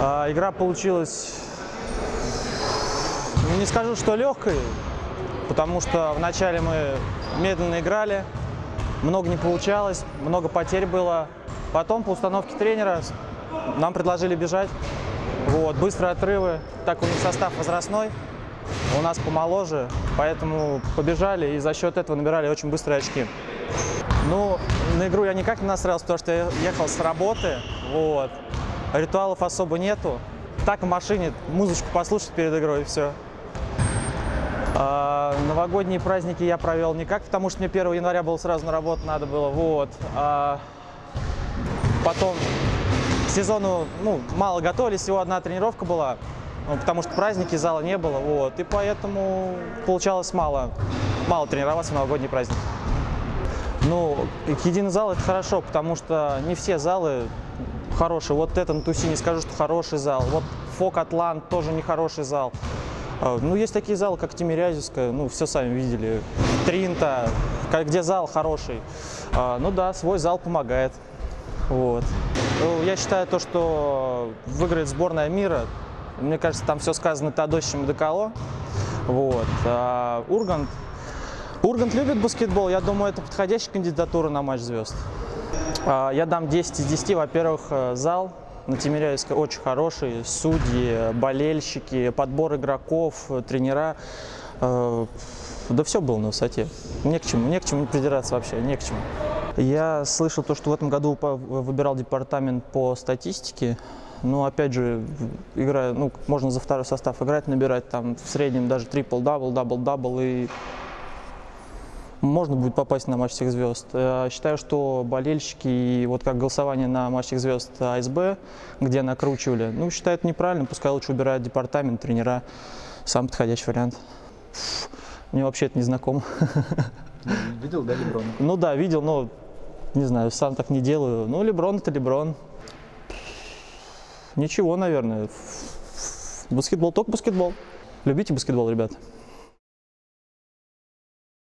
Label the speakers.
Speaker 1: А, игра получилась, ну, не скажу, что легкой, потому что вначале мы медленно играли, много не получалось, много потерь было. Потом по установке тренера нам предложили бежать. Вот, быстрые отрывы, так у них состав возрастной, у нас помоложе, поэтому побежали и за счет этого набирали очень быстрые очки. Ну, на игру я никак не настраивался, потому что я ехал с работы, вот. Ритуалов особо нету. Так в машине музычку послушать перед игрой и все. А, новогодние праздники я провел никак, потому что мне 1 января было сразу на работу надо было, вот. А, потом к сезону, ну, мало готовились, всего одна тренировка была, ну, потому что праздники, зала не было, вот. И поэтому получалось мало, мало тренироваться в новогодние праздники. Ну, единый зал это хорошо, потому что не все залы хорошие. Вот это на Туси не скажу, что хороший зал. Вот Фок Атлант тоже не хороший зал. А, Ну, есть такие залы, как Тимирязевская, ну, все сами видели. Тринта, где зал хороший. А, Ну да, свой зал помогает. Вот. Ну, Я считаю то, что выиграет сборная мира. Мне кажется, там все сказано Тадощем и Деколо. Вот. А Ургант Ургант любит баскетбол, я думаю, это подходящая кандидатура на матч звезд. А, Я дам 10 из 10. Во-первых, э, зал на Тимиряевской очень хороший, судьи, болельщики, подбор игроков, э, тренера. Э, Да все было на высоте. Не к чему, не к чему придираться вообще, не к чему. Я слышал то, что в этом году выбирал департамент по статистике. Ну, опять же, играя, ну, можно за второй состав играть, набирать там в среднем даже трипл-дабл, дабл-дабл и можно будет попасть на матч всех звезд. Э, Считаю, что болельщики, и вот как голосование на матч всех звезд АСБ, где накручивали, ну, считаю это неправильно, пускай лучше выбирают департамент, тренера, самый подходящий вариант. Фу, Мне вообще это не знакомо.
Speaker 2: Видел, да, Леброна?
Speaker 1: Ну да, видел, но не знаю, сам так не делаю. Ну, Леброн это Леброн. Ничего, наверное. Баскетбол, только баскетбол. Любите баскетбол, ребята?